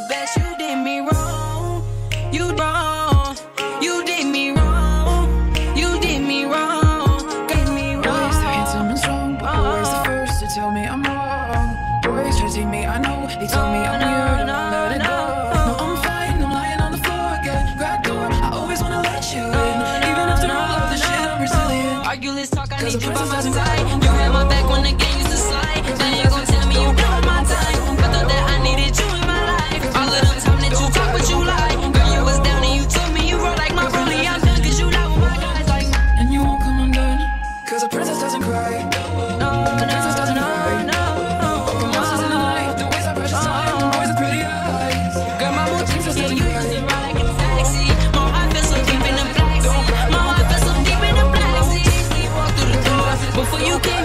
the best. You did me wrong. You wrong. You did me wrong. You did me wrong. Did me wrong. Boys are handsome and strong, but boys the oh. first to tell me I'm wrong. Boys try to take me, I know. They tell me I'm weird. I'm not at all. Cause the talk, I need you by my. You had my back when the Before you get